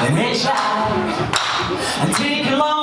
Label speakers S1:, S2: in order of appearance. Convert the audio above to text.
S1: And it's out and take a long